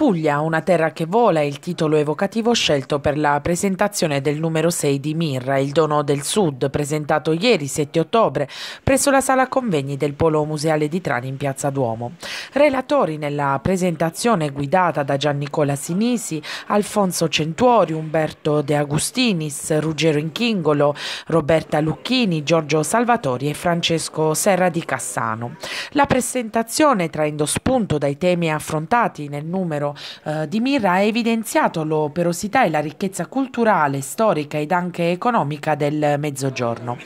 Puglia, una terra che vola è il titolo evocativo scelto per la presentazione del numero 6 di Mirra, il dono del Sud, presentato ieri 7 ottobre presso la sala convegni del Polo Museale di Trani in Piazza Duomo. Relatori nella presentazione guidata da Giannicola Sinisi, Alfonso Centuori, Umberto De Agustinis, Ruggero Inchingolo, Roberta Lucchini, Giorgio Salvatori e Francesco Serra di Cassano. La presentazione, traendo spunto dai temi affrontati nel numero eh, di Mirra ha evidenziato l'operosità e la ricchezza culturale, storica ed anche economica del Mezzogiorno.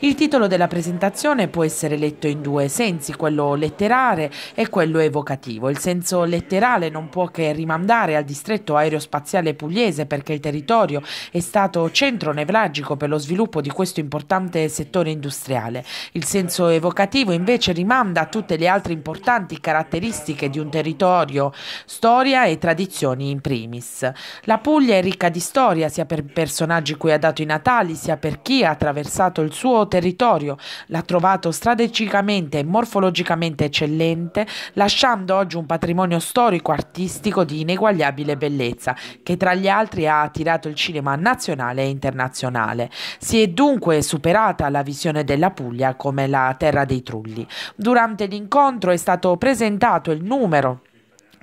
Il titolo della presentazione può essere letto in due sensi, quello letterale e quello evocativo. Il senso letterale non può che rimandare al distretto aerospaziale pugliese perché il territorio è stato centro nevralgico per lo sviluppo di questo importante settore industriale. Il senso evocativo invece rimanda a tutte le altre importanti caratteristiche di un territorio storico storia e tradizioni in primis. La Puglia è ricca di storia sia per personaggi cui ha dato i natali sia per chi ha attraversato il suo territorio, l'ha trovato strategicamente e morfologicamente eccellente, lasciando oggi un patrimonio storico-artistico di ineguagliabile bellezza che tra gli altri ha attirato il cinema nazionale e internazionale. Si è dunque superata la visione della Puglia come la terra dei trulli. Durante l'incontro è stato presentato il numero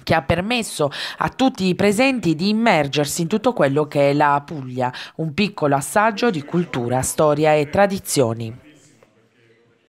che ha permesso a tutti i presenti di immergersi in tutto quello che è la Puglia, un piccolo assaggio di cultura, storia e tradizioni.